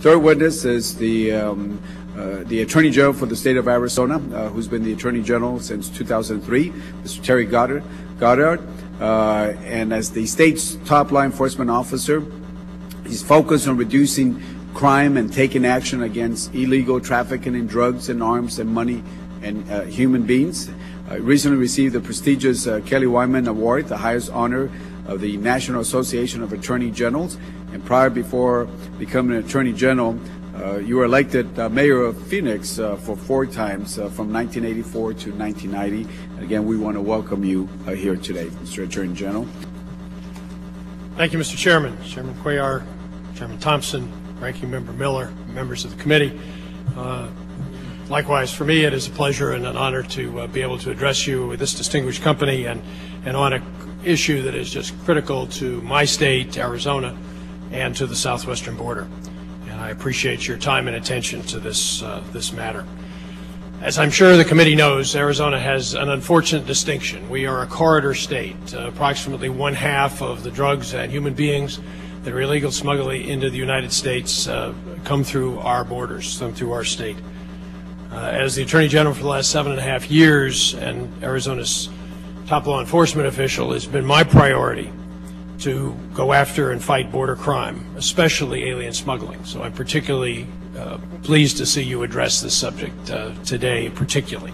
third witness is the um, uh, the Attorney General for the state of Arizona, uh, who's been the Attorney General since 2003, Mr. Terry Goddard. Goddard uh, and as the state's top law enforcement officer, he's focused on reducing crime and taking action against illegal trafficking in drugs and arms and money and uh, human beings. I recently received the prestigious uh, Kelley Wyman Award, the highest honor of the National Association of Attorney Generals. And prior, before becoming an Attorney General, uh, you were elected uh, mayor of Phoenix uh, for four times uh, from 1984 to 1990. Again, we want to welcome you uh, here today, Mr. Attorney General. Thank you, Mr. Chairman. Chairman Cuellar, Chairman Thompson, Ranking Member Miller, members of the committee. Uh, likewise, for me, it is a pleasure and an honor to be able to address you with this distinguished company and, and on an issue that is just critical to my state, Arizona, and to the southwestern border and I appreciate your time and attention to this, uh, this matter. As I'm sure the committee knows, Arizona has an unfortunate distinction. We are a corridor state. Uh, approximately one half of the drugs and human beings that are illegal smuggling into the United States uh, come through our borders, come through our state. Uh, as the Attorney General for the last seven and a half years and Arizona's top law enforcement official, it's been my priority to go after and fight border crime, especially alien smuggling. So I'm particularly uh, pleased to see you address this subject uh, today, particularly.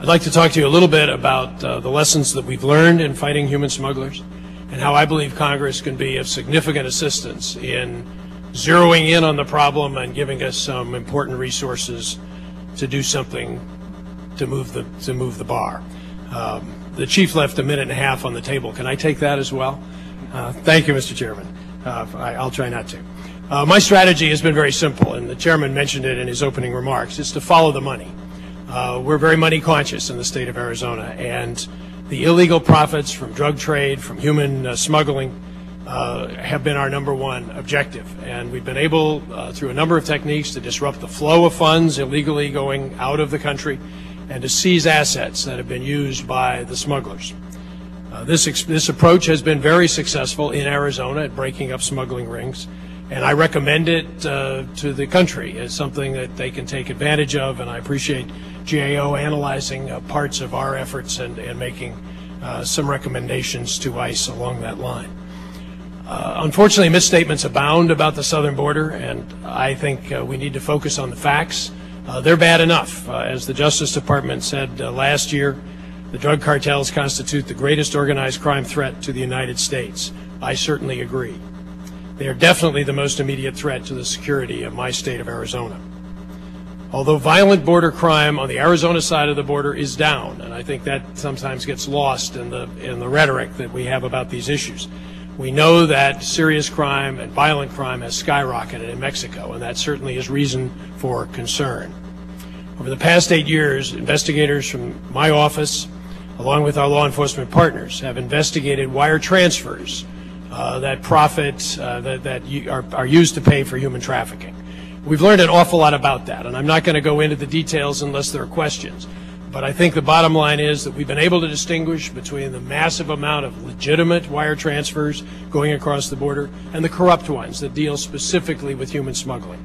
I'd like to talk to you a little bit about uh, the lessons that we've learned in fighting human smugglers and how I believe Congress can be of significant assistance in zeroing in on the problem and giving us some important resources to do something to move the to move the bar. Um, the chief left a minute and a half on the table. Can I take that as well? Uh, thank you, Mr. Chairman. Uh, I, will try not to. Uh, my strategy has been very simple, and the chairman mentioned it in his opening remarks. It's to follow the money. Uh, we're very money conscious in the state of Arizona, and the illegal profits from drug trade, from human uh, smuggling, uh, have been our number one objective. And we've been able, through a number of techniques, to disrupt the flow of funds illegally going out of the country and to seize assets that have been used by the smugglers. Uh, this, this approach has been very successful in Arizona at breaking up smuggling rings, and I recommend it uh, to the country as something that they can take advantage of, and I appreciate GAO analyzing uh, parts of our efforts and, and making uh, some recommendations to ICE along that line. Uh, unfortunately, misstatements abound about the southern border, and I think uh, we need to focus on the facts. Uh, they're bad enough. Uh, as the Justice Department said uh, last year, the drug cartels constitute the greatest organized crime threat to the United States. I certainly agree. They are definitely the most immediate threat to the security of my state of Arizona. Although violent border crime on the Arizona side of the border is down, and I think that sometimes gets lost in the, in the rhetoric that we have about these issues, we know that serious crime and violent crime has skyrocketed in Mexico, and that certainly is reason for concern. Over the past eight years, investigators from my office along with our law enforcement partners, have investigated wire transfers uh, that profit uh, that, that are, are used to pay for human trafficking. We've learned an awful lot about that, and I'm not going to go into the details unless there are questions. But I think the bottom line is that we've been able to distinguish between the massive amount of legitimate wire transfers going across the border and the corrupt ones that deal specifically with human smuggling.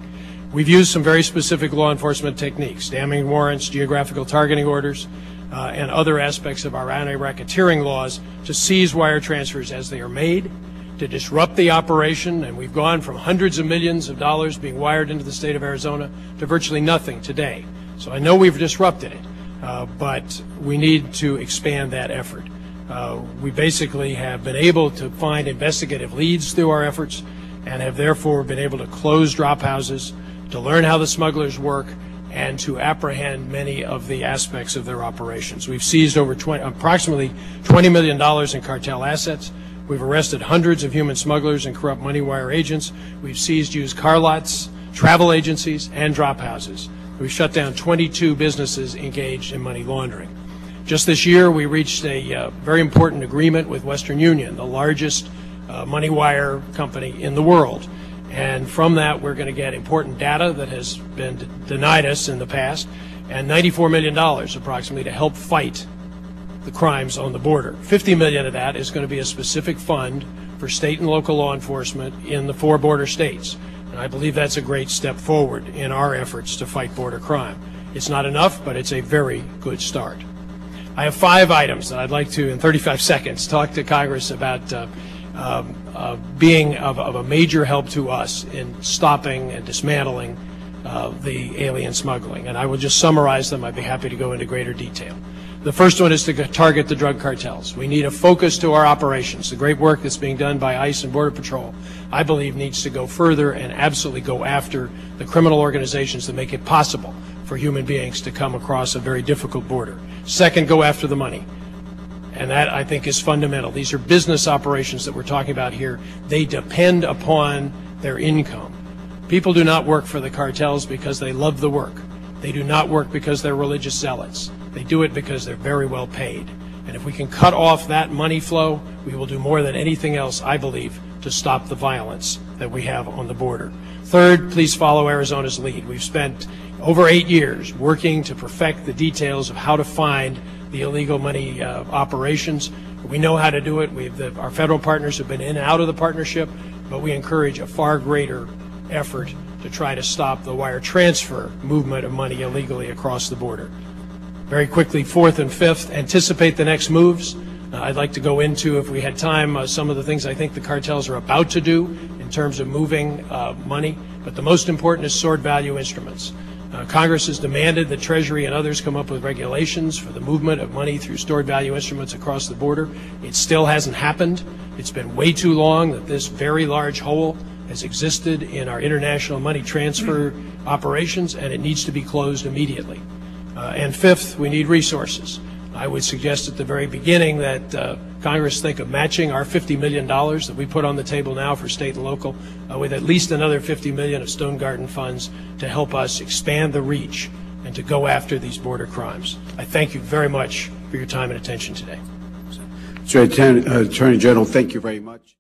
We've used some very specific law enforcement techniques, damming warrants, geographical targeting orders, uh, and other aspects of our anti-racketeering laws to seize wire transfers as they are made, to disrupt the operation, and we've gone from hundreds of millions of dollars being wired into the state of Arizona to virtually nothing today. So I know we've disrupted it, uh, but we need to expand that effort. Uh, we basically have been able to find investigative leads through our efforts and have therefore been able to close drop houses, to learn how the smugglers work, and to apprehend many of the aspects of their operations. We've seized over 20, approximately $20 million in cartel assets. We've arrested hundreds of human smugglers and corrupt money wire agents. We've seized used car lots, travel agencies, and drop houses. We've shut down 22 businesses engaged in money laundering. Just this year, we reached a uh, very important agreement with Western Union, the largest uh, money wire company in the world. And from that, we're going to get important data that has been denied us in the past, and $94 million approximately to help fight the crimes on the border. 50 million of that is going to be a specific fund for state and local law enforcement in the four border states. And I believe that's a great step forward in our efforts to fight border crime. It's not enough, but it's a very good start. I have five items that I'd like to, in 35 seconds, talk to Congress about uh, um, uh, being of, of a major help to us in stopping and dismantling uh, the alien smuggling. And I will just summarize them. I'd be happy to go into greater detail. The first one is to target the drug cartels. We need a focus to our operations. The great work that's being done by ICE and Border Patrol, I believe, needs to go further and absolutely go after the criminal organizations that make it possible for human beings to come across a very difficult border. Second, go after the money. And that, I think, is fundamental. These are business operations that we're talking about here. They depend upon their income. People do not work for the cartels because they love the work. They do not work because they're religious zealots. They do it because they're very well paid. And if we can cut off that money flow, we will do more than anything else, I believe, to stop the violence that we have on the border. Third, please follow Arizona's lead. We've spent over eight years working to perfect the details of how to find the illegal money uh, operations. We know how to do it. The, our federal partners have been in and out of the partnership, but we encourage a far greater effort to try to stop the wire transfer movement of money illegally across the border. Very quickly, fourth and fifth, anticipate the next moves. Uh, I'd like to go into, if we had time, uh, some of the things I think the cartels are about to do in terms of moving uh, money. But the most important is stored value instruments. Uh, Congress has demanded that Treasury and others come up with regulations for the movement of money through stored value instruments across the border. It still hasn't happened. It's been way too long that this very large hole has existed in our international money transfer operations, and it needs to be closed immediately. Uh, and fifth, we need resources. I would suggest at the very beginning that uh, Congress think of matching our $50 million that we put on the table now for state and local uh, with at least another 50 million of Stonegarden funds to help us expand the reach and to go after these border crimes. I thank you very much for your time and attention today. Mr. Attorney General, thank you very much.